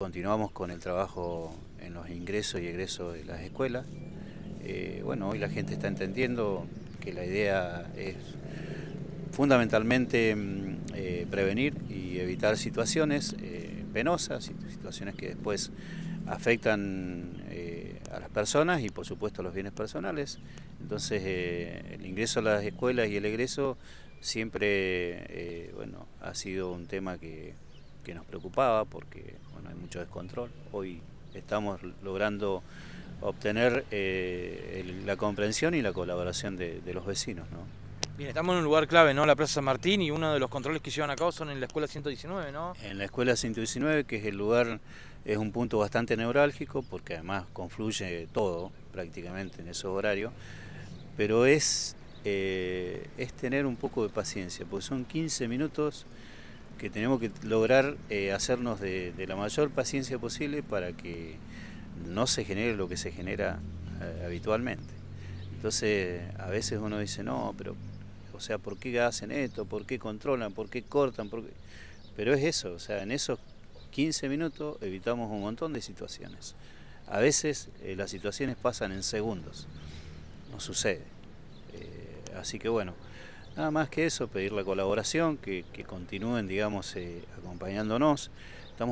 Continuamos con el trabajo en los ingresos y egresos de las escuelas. Eh, bueno, hoy la gente está entendiendo que la idea es fundamentalmente mm, eh, prevenir y evitar situaciones eh, penosas, situaciones que después afectan a las personas y por supuesto a los bienes personales. Entonces el ingreso a las escuelas y el egreso siempre bueno, ha sido un tema que que nos preocupaba porque bueno, hay mucho descontrol. Hoy estamos logrando obtener eh, la comprensión y la colaboración de, los vecinos. ¿no? Bien, estamos en un lugar clave, ¿no? La Plaza San Martín y uno de los controles que llevan a cabo son en la Escuela 119, ¿no? En la Escuela 119, que es el lugar, es un punto bastante neurálgico porque además confluye todo prácticamente en esos horarios, pero es, eh, es tener un poco de paciencia, porque son 15 minutos que tenemos que lograr eh, hacernos de, la mayor paciencia posible para que no se genere lo que se genera eh, habitualmente. Entonces, a veces uno dice, no, pero, o sea, ¿por qué hacen esto? ¿Por qué controlan? ¿Por qué cortan? ¿Por Pero es eso, o sea, en esos 15 minutos evitamos un montón de situaciones. A veces eh, las situaciones pasan en segundos, no sucede. así que bueno, Nada más que eso, pedir la colaboración, que, continúen, digamos, eh, acompañándonos.